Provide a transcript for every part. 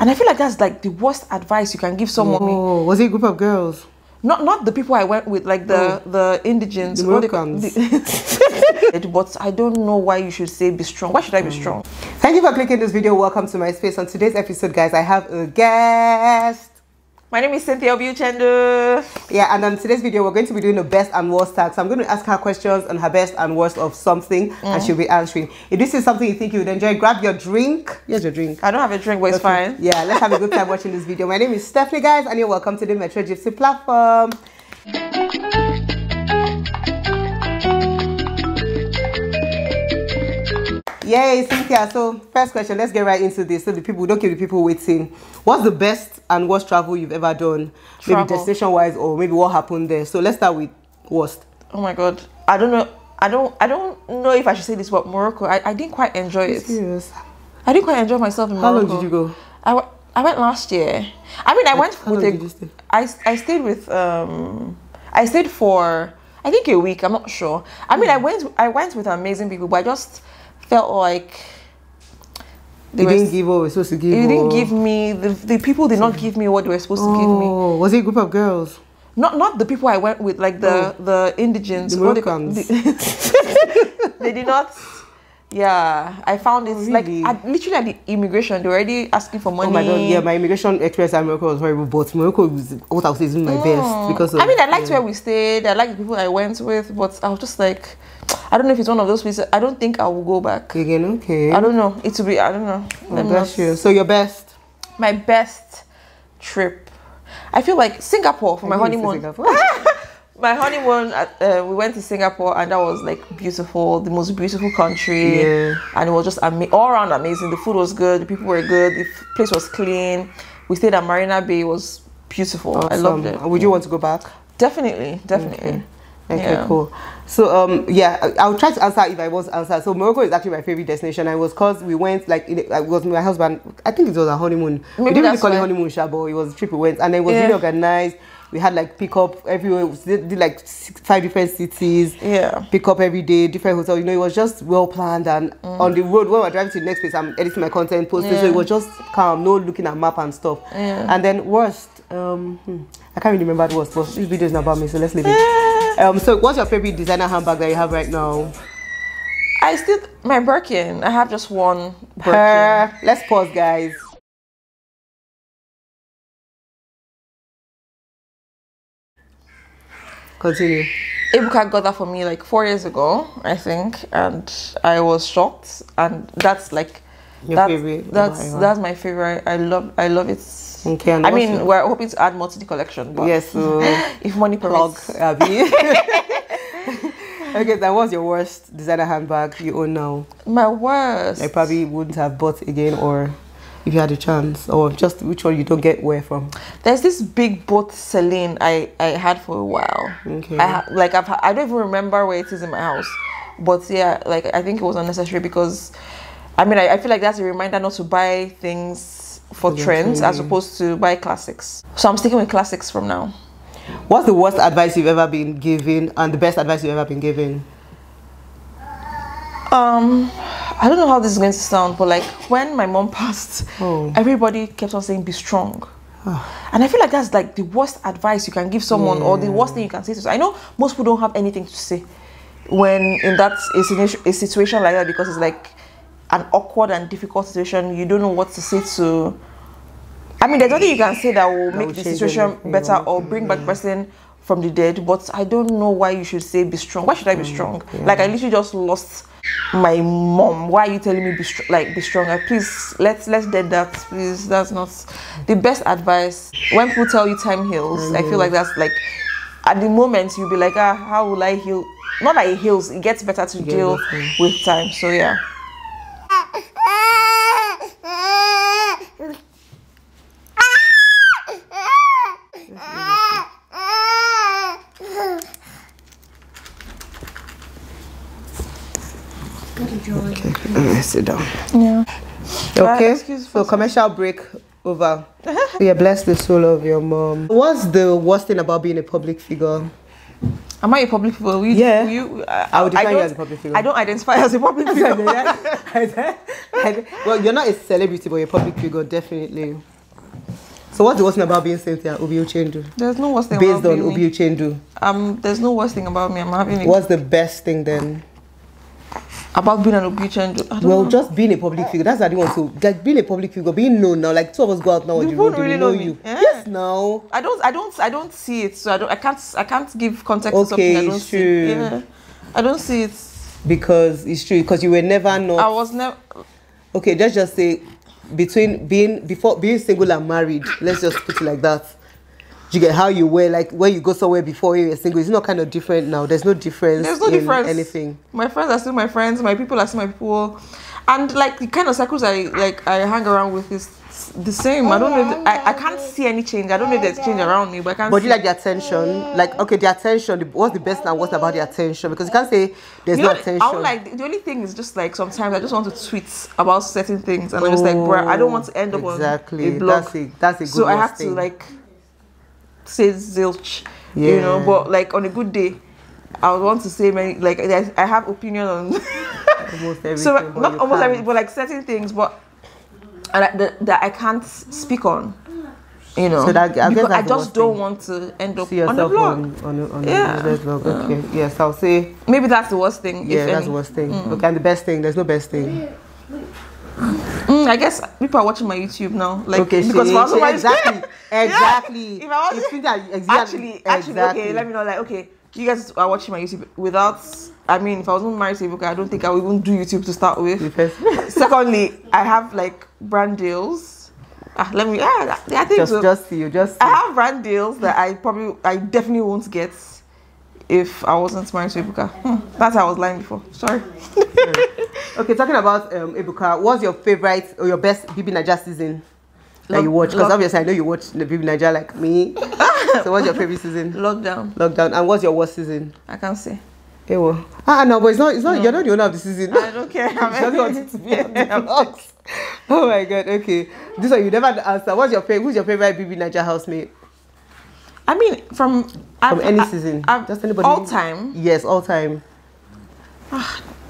And I feel like that's like the worst advice you can give someone. Oh, was it a group of girls? Not not the people I went with, like the oh. the indigents. The Moroccans. but I don't know why you should say be strong. Why should I be hmm. strong? Thank you for clicking this video. Welcome to my space. On today's episode, guys, I have a guest. My name is Cynthia Obiuchendu. Yeah, and on today's video, we're going to be doing the best and worst tag. So I'm going to ask her questions on her best and worst of something, and mm. she'll be answering. If this is something you think you would enjoy, grab your drink. Here's your drink. I don't have a drink, but it's fine. Yeah, let's have a good time watching this video. My name is Stephanie, guys, and you're welcome to the MetroGypsie platform. Yay, Cynthia. So, first question, let's get right into this. So, the people don't keep the people waiting. What's the best and worst travel you've ever done? Maybe destination wise, or maybe what happened there. So, let's start with worst. Oh my god. I don't know. I don't. I don't know if I should say this, but Morocco. I, I didn't quite enjoy it. Serious. I didn't quite enjoy myself in How Morocco. How long did you go? I, w- I went last year. I mean, I went how with long a. did you stay? I, I stayed with um, I stayed for I think a week. I'm not sure. I mean, I Hmm. went I went with amazing people, but I just felt like they You didn't give what we were supposed to give. you didn't give me the, the people did not give me what they were supposed to give me. Oh, was it a group of girls? Not not the people I went with, like the the indigents. The what they they did not. Yeah, I found it like really? at, literally at the immigration. they're already asking for money. Oh my god, yeah, my immigration experience at Morocco was horrible, but Morocco was what I say is my mm. best because of, I mean, I liked yeah. where we stayed. I liked the people I went with, but I was just like, I don't know if it's one of those places. I don't think I will go back. again. Okay, I don't know. It will be. I don't know. Oh, bless you. So your best My best trip. I feel like Singapore for my I it's honeymoon. My honeymoon at, uh, we went to singapore and that was like beautiful the most beautiful country Yeah. and it was just ama- all around amazing the food was good the people were good the place was clean we stayed at marina bay it was beautiful i loved it Would you want to go back? definitely definitely Okay, Yeah. cool. So um yeah, I- I'll try to answer if I was to answer. So Morocco is actually my favorite destination. I was cause we went like it, it was my husband. I think it was a honeymoon. we didn't really call it honeymoon, sha, but it was a trip we went, and it was Yeah. really organized. We had like pick up everywhere. We did, did like six, five different cities. Yeah. Pick up every day, different hotels. You know, it was just well planned. And Mm. on the road when we're driving to the next place, I'm editing my content, posting. So it was just calm, no looking at map and stuff. Yeah. And then worst, um, hmm, I can't really remember the worst. But this video is not about me, so let's leave it. Um, so what's your favorite designer handbag that you have right now? i still my birkin i have just one birkin Her. Let's pause, guys. Continue. Ebuka got that for me like four years ago, I think, and I was shocked. And that's like Your that's, favorite That's that's my favorite. I love I love it. Okay, I mean, your- we're hoping to add more to the collection, but Yes, so if money plug, permits, Abby. okay, then what's your worst designer handbag you own now? my worst. I probably wouldn't have bought again, or if you had a chance, or just which one you don't get where from. There's this big boat Celine I I had for a while. Okay. I ha- like I've ha- I don't even remember where it is in my house, but yeah, like I think it was unnecessary because, I mean, I, I feel like that's a reminder not to buy things for Yeah, trends as opposed to buy classics. So I'm sticking with classics from now. What's the worst advice you've ever been given, and the best advice you've ever been given? Um, I don't know how this is going to sound, but like when my mom passed, Oh. everybody kept on saying, "Be strong." And I feel like that's like the worst advice you can give someone, or the worst thing you can say to. I know most people don't have anything to say when in that a a situation like that because it's like an awkward and difficult situation. You don't know what to say to. I mean, there's nothing you can say that will make will the situation better or or bring back the person from the dead. But I don't know why you should say be strong. Why should I be strong? Like I literally just lost my mom. Why are you telling me be str- like be stronger? Please let's let's dead that. Please, that's not the best advice. When people tell you time heals, I feel like that's like at the moment you'll be like, ah, how will I heal? Not that it heals, it gets better to deal better. with time. So yeah. Okay, let me sit down. Yeah. Okay, excuse so commercial break over. yeah, bless the soul of your mom. What's the worst thing about being a public figure? Am I a public figure? Will you, Yeah. will you, uh, I would define you as a public figure. I don't identify as a public figure. well, you're not a celebrity, but you're a public figure, definitely. So, what's the worst thing about being Cynthia Obi Uchendu? There's no worst thing Based about on Obi. Uchendu, Um, there's no worst thing about me. I'm having a, what's the best thing then? About being an. I Well, know. just being a public figure. That's what I didn't want to. Like being a public figure, being known now. Like two of us go out now on the road, really know know you. Yeah. Yes, now. I don't, I don't, I don't see it. So I don't, I can't, I can't give context to Okay, something I don't see. Yeah, I don't see it. Because it's true. Because you were never not. I was never. okay let's just say between being before being single and married let's just put it like that you get how you were like when you go somewhere before you were single it's not kind of different now there's no difference There's no in difference. anything My friends are still my friends. My people are still my people, and like the kind of circles I like I hang around with is the same. I don't know. I I can't see any change. I don't know if there's change around me, but I can't. but you like the attention like okay the attention the, what's the best and worst about the attention because you can't say there's You no know, attention I don't like the only thing is just like sometimes I just want to tweet about certain things, and I'm just like, bruh, I don't want to end up exactly on a blog. that's a that's a good so I have worst to like say zilch, you know. But like on a good day, I would want to say many like I have opinion on almost everything so not almost everything, but like certain things, but and I, that, that I can't speak on. You know, So that- I guess because I just don't want to end up on the blog. on on, on, Yeah. the blog okay mm. yes i'll say Maybe that's the worst thing. yeah if that's any. the worst thing mm. okay and the best thing there's no best thing Mm, I guess people are watching my YouTube now, like okay, because she, if I was she, my exactly, exactly. If I was- It's that- exactly, actually, actually, exactly. okay, let me know. Like, okay, you guys are watching my YouTube without. I mean, if I wasn't married to Ebuka, I don't think I would even do YouTube to start with. Secondly, I have like brand deals. Ah, let me. Ah, I think just, so. just see you, just. See. I have brand deals that I probably, I definitely won't get if I wasn't married to Ebuka. Hmm, that's how I was lying before. Sorry. Okay, talking about um, Ebuka, what's your favorite or your best BBNaija season that Lock- you watch? Because obviously I know you watch the BBNaija like me. so what's your favorite season? Lockdown. Lockdown. And what's your worst season? I can't say. Ewo. Ah no, but it's not. It's not. You're not the owner of the season. I don't care. You just want to be on the vlogs. Oh my god. Okay. This one you never answer. What's your favorite? Who's your favorite BBNaija housemate? I mean, from From any season. I've, Just anybody. all time. Yes, all time.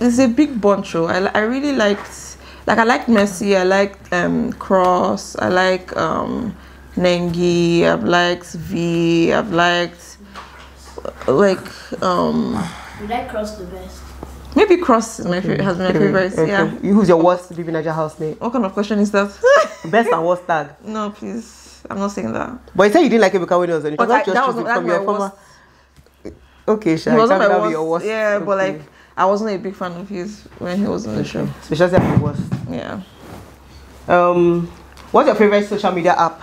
It's a big bunch. Oh, I, I really liked, like I liked Mercy. I liked um, Cross. I like um, Nengi. I've liked V. I've liked like um, Did I cross the best? maybe Cross is my favorite. Has been my favorite. Okay. Yeah. Who's your worst BBNaija housemate? What kind of question is that? Best and worst tag. no, please. I'm not saying that. But you said you didn't like Ebuka when he was on it. But I, that that was choosing that's from my your former? worst. Okay, sure. He wasn't my worst. your worst. Yeah, but like I wasn't a big fan of his when he was on the show. So just have the worst. Yeah. Um, what's your favorite social media app?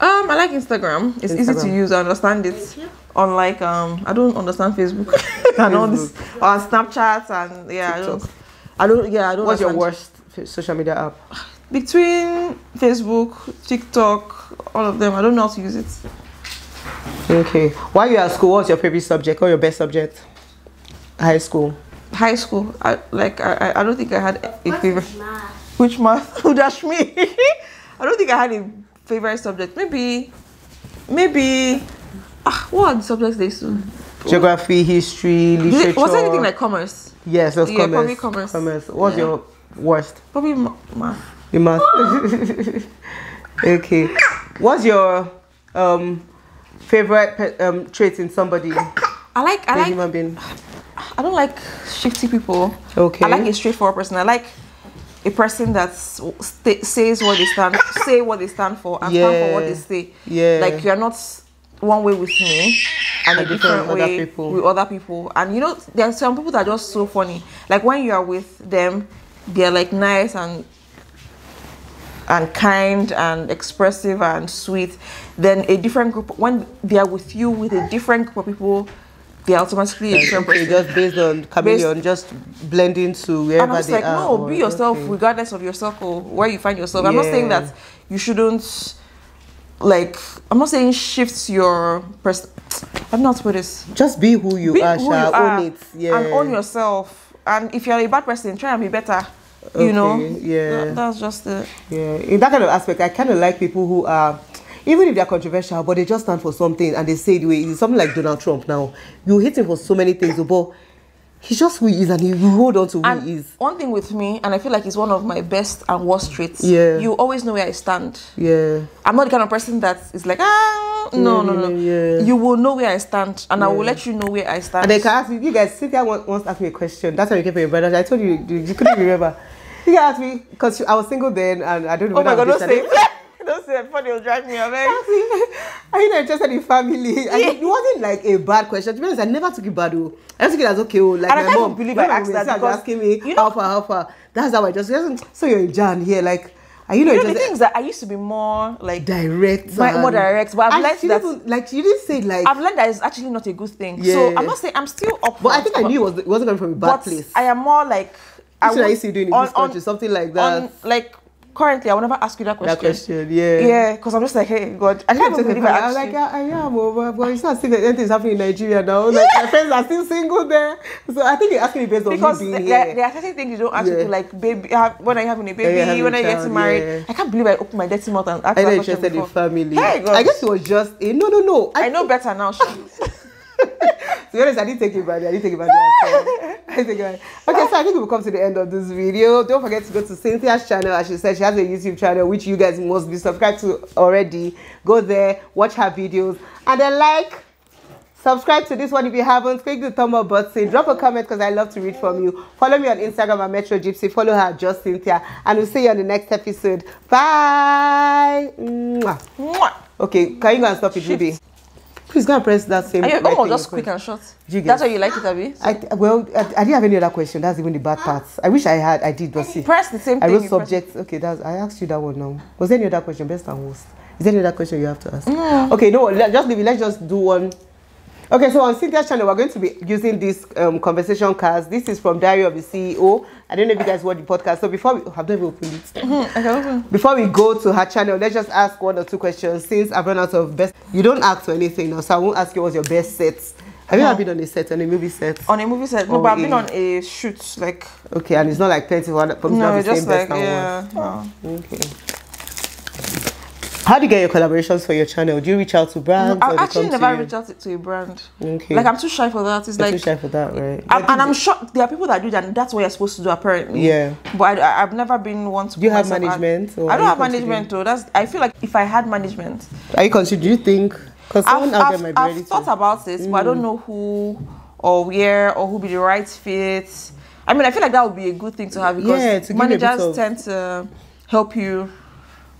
Um, I like Instagram. It's easy to use. I understand it. Unlike um, I don't understand Facebook and all this or Snapchat and yeah, I don't. TikTok. I don't. Yeah, I don't. What's your worst social media app? Between Facebook, TikTok, all of them, I don't know how to use it. Okay. While you were at school, what's your favorite subject or your best subject? High school. High school, I like. I I- I don't think I had a favorite. math? Which math? Who dash me? I don't think I had a favorite subject. Maybe, maybe. Ah, what are the subjects they used to? Geography, history, Did literature. it- Was there anything like commerce? Yes, it was Yeah, commerce. probably commerce. Commerce. What's Yeah. your worst? Probably math. The must. okay. What's your um favorite um trait in somebody? I like. I like. human being. I don't like shifty people. Okay. I like a straightforward person. I like a person that says what they stand, say what they stand for, and stand for what they say. Yeah. Like you're not one way with me and a different way people. with other people. And you know, there are some people that are just so funny. Like when you are with them, they're like nice and and kind and expressive and sweet. Then a different group when they are with you with a different group of people, they're automatically a different Okay, just based on chameleon, just blending to wherever And I was they like, are. no, or- be yourself okay. regardless of your circle, where you find yourself. I'm not saying that you shouldn't, like, I'm not saying shift your person. I'm not know how to put this. Just be who you Be are, who you are Own it. Yeah. And own yourself. And if you're a bad person, try and be better. You know? Yeah. That- that's just it. Yeah, in that kind of aspect, I kind of like people who are, even if they're controversial, but they just stand for something and they say the way something like Donald Trump now. You hate him for so many things, but he's just who he is and he you hold on to who And he is. one thing with me, and I feel like it's one of my best and worst traits. Yeah. You always know where I stand. Yeah. I'm not the kind of person that is like, ah, no, no, no. Yeah. You will know where I stand, and I will let you know where I stand. And they can ask me, you guys, Cynthia once, once asked me a question. That's how you came for your brother. I told you, you couldn't remember. Guys asked me, because I was single then, and I don't know oh my god, don't say, don't say, before they'll drag me away. Are you not interested in family? And it wasn't like a bad question. To be honest, I never took it bad. Oh. I just took it as okay. Oh, like And I my can't mom. believe I asked that because, asking me you know- how far, how far. That's how I just, so you're in Jan here. Like, are you not You know, the interested? things that I used to be more like, direct. My- more direct, but I've learned that- didn't- like you didn't say like. I've learned that it's actually not a good thing. Yeah. So I'm not saying I'm still up. but I think I knew it, was, it wasn't coming from a bad but place. I am more like. I would- used to do in on- this country, on- something like that. On, like currently, I will never ask you that question. that question, yeah. Yeah, because I'm just like, hey, God, I can't believe I I'm like, yeah, I am, oh, but, it's not still that anything's happening in Nigeria now. Like, my friends are still single there. So I think you're asking me based on because being there, here. there are certain things you don't ask Yeah. people like baby have, when are you having a baby having when are you getting married yeah. I can't believe I opened my dirty mouth and asked I'm that interested in family. Hey, God. I guess it was just a no, no, no. I know better now. To be honest, I didn't take it badly. I didn't take it at all. I didn't take it badly. Okay, so I think we've come to the end of this video. Don't forget to go to Cynthia's channel. As she said, she has a YouTube channel which you guys must be subscribed to already. Go there, watch her videos, and then like, subscribe to this one if you haven't. Click the thumb up button. Drop a comment because I love to read from you. Follow me on Instagram at MetroGypsie. Follow her Just Cynthia, and we'll see you on the next episode. Bye. Mwah. Mwah. Okay, can you go and stop it, Ruby? Please go and press that same. Are you, red oh, just quick and short that's how you like it Abby I well, I, I didn't have any other question. That's even the bad part. I wish I had. I did, but see, press the same I wrote subject. Okay, that's. I asked you that one now. Was there any other question? Best and worst. Is there any other question you have to ask? Okay, no. Let, just leave it. Let's just do one. Okay, so on Cynthia's channel, we're going to be using this um, conversation cards. This is from Diary of the CEO. I don't know if you guys watch the podcast. So before we have never opened it. Okay. Before we go to her channel, let's just ask one or two questions. Since I've run out of best, you don't ask for anything now, so I won't ask you what's your best set. Have you ever been on a set on a movie set? on a movie set no but I've been on a shoot like Okay, and it's not like plenty other probably no not the just same like best yeah. Okay. How do you get your collaborations for your channel? Do you reach out to brands? No, I've actually come never you? reached out to, a brand Okay. like I'm too shy for that it's You're like too shy for that, right? I'm, and I'm this- sure there are people that do that. And that's what you're supposed to do, apparently. Yeah. But I, have never been one to. Do you have management, or I don't have management, though. That's. I feel like if I had management, Are you considering? Do you think? Because I've, someone out I've, there might be I've ready thought to. about it, but I don't mm. know who or where or who would be the right fit. I mean, I feel like that would be a good thing to have because Yeah, to give you a bit managers of- tend to help you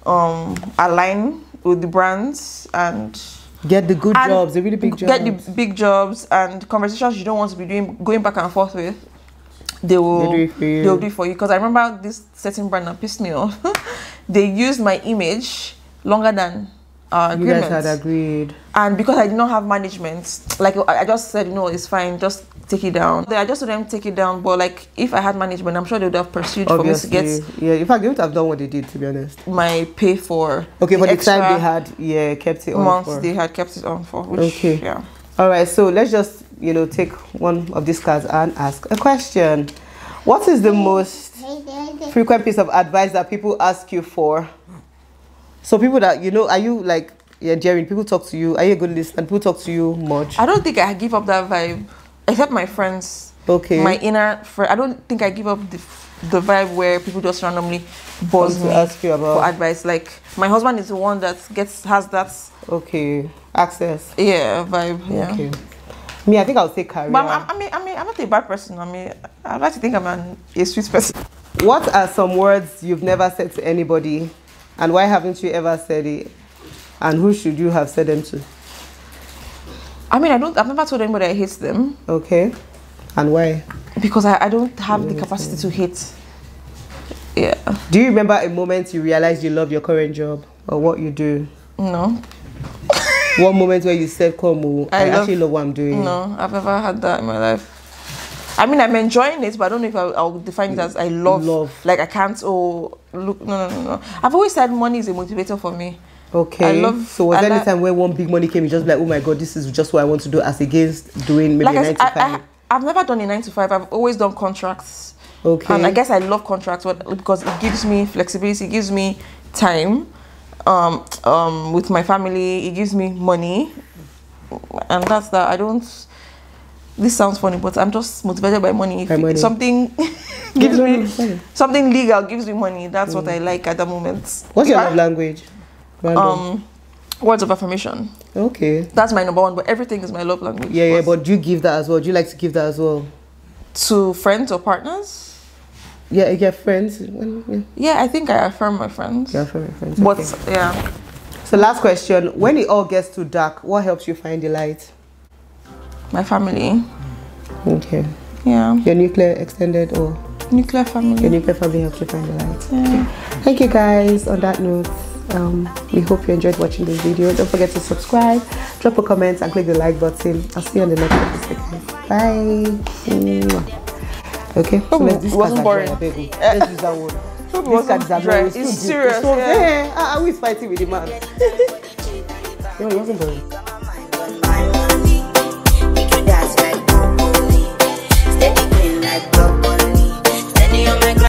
um, align with the brands and Get the good jobs, the really big jobs. Get the big jobs and conversations you don't want to be doing, going back and forth with. They will, They do it for you. They'll do it for you. Because I remember this certain brand that pissed me off. they used my image longer than our you guys had agreed. and because I did not have management, like I I just said, no, it's fine, just take it down. I just told them take it down. But like, if I had management, I'm sure they would have pursued Obviously, for me to get. yeah. In fact, they would have done what they did, to be honest. my pay for Okay, for the extra time they had, yeah, kept it on months for. they had kept it on for. Which, Okay. Yeah. All right, so let's just you know take one of these cards and ask a question. What is the most frequent piece of advice that people ask you for? So people that you know, are you like yeah, Jerry? People talk to you. Are you a good listener? People talk to you much. I don't think I give up that vibe, except my friends. Okay. My inner friend. I don't think I give up the the vibe where people just randomly buzz me ask you for about. advice. Like my husband is the one that gets has that Okay, access. yeah vibe. Yeah. Okay. Me, I think I'll say career. But I'm, I'm, I mean, I mean, I'm not a bad person. I mean, I like to think I'm an, a sweet person. What are some words you've never said to anybody, and why haven't you ever said it? And who should you have said them to? I mean, I don't. I've never told anybody I hate them Okay, and why? because I, I don't have the capacity to hate. Yeah. Do you remember a moment you realized you love your current job or what you do? No. One moment where you said, "Come, I, I love- actually love what I'm doing." No, I've never had that in my life. I mean, I'm enjoying it, but I don't know if I, I'll define it as I love. Love. Like I can't. Oh, look, no, no, no, no. I've always said money is a motivator for me. Okay. I love- So was there any time when one big money came, you just like, "Oh my God, this is just what I want to do," as against doing maybe Like I, nine to five? I, I've never done a nine to five. I've always done contracts. okay. And I guess I love contracts what- because it gives me flexibility, it gives me time, um, um, with my family. It gives me money, and that's that. I don't. This sounds funny, but I'm just motivated by money. If By money. something gives me something legal gives me money, that's what I like at the moment. What's your love language? Random. um words of affirmation? okay. That's my number one, but everything is my love language. Yeah, yeah, but do you give that as well? Do you like to give that as well? to friends or partners, Yeah, get friends. Yeah, yeah, I think I affirm my friends. yeah, for friends. But okay. yeah, So last question: When it all gets too dark, what helps you find the light? My family, Okay. yeah, Your nuclear extended or nuclear family. your nuclear family helps you find the light. Yeah. Thank you guys. On that note, um, we hope you enjoyed watching this video. Don't forget to subscribe, drop a comment, and click the like button. I'll see you on the next episode. Bye. Okay. Hope let's- it wasn't boring. Let's use that word. It wasn't dry. It's serious, So, yeah. yeah. Ah, who is fighting with the man? no, it wasn't boring.